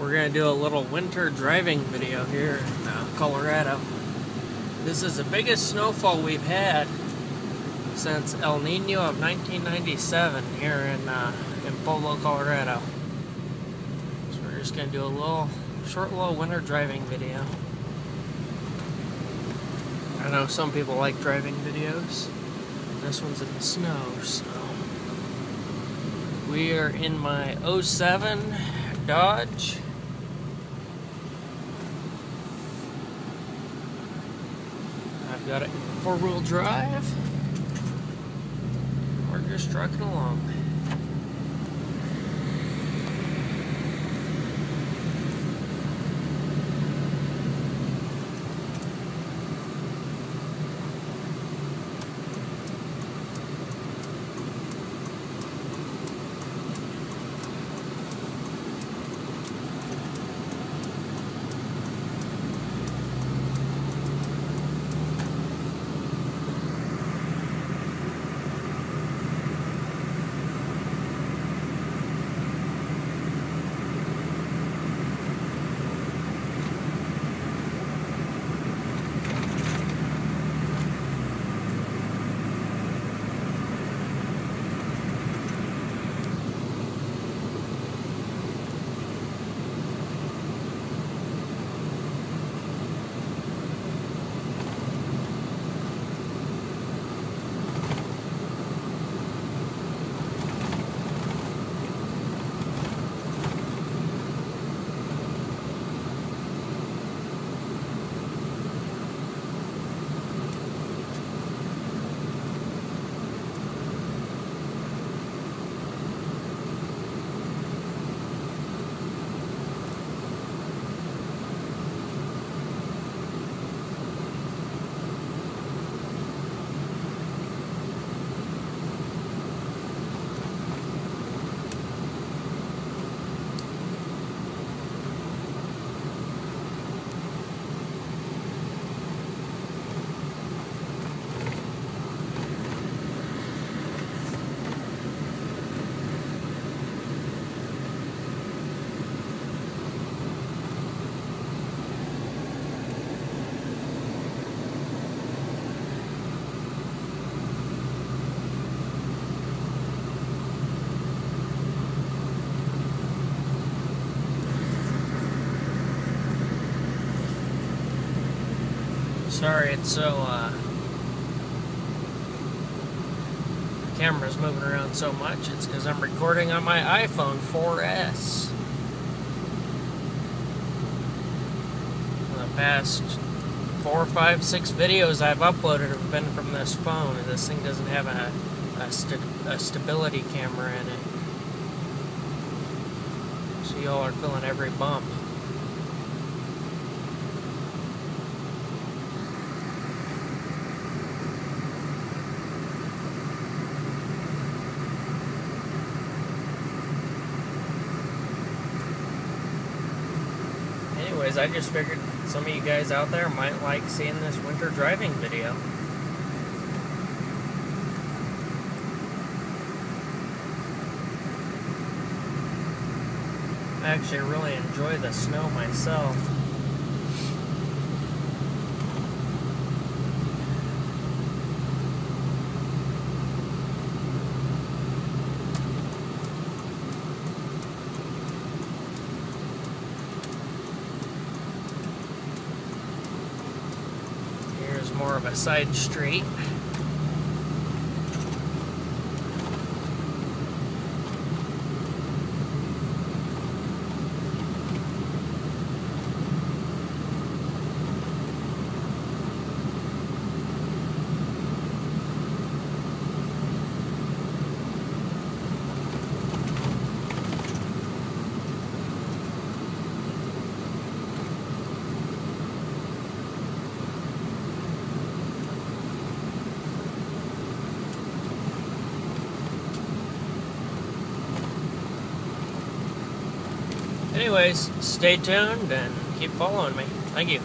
We're going to do a little winter driving video here in uh, Colorado. This is the biggest snowfall we've had since El Nino of 1997 here in, uh, in Pueblo, Colorado. So we're just going to do a little short little winter driving video. I know some people like driving videos. This one's in the snow, so we are in my 07 Dodge I've got it four-wheel drive. We're just trucking along. Sorry, it's so, uh, the camera's moving around so much. It's because I'm recording on my iPhone 4S. The past four, five, six videos I've uploaded have been from this phone, and this thing doesn't have a, a, st a stability camera in it. So y'all are feeling every bump. Anyways, I just figured some of you guys out there might like seeing this winter driving video. I actually really enjoy the snow myself. More of a side street. Anyways, stay tuned and keep following me. Thank you.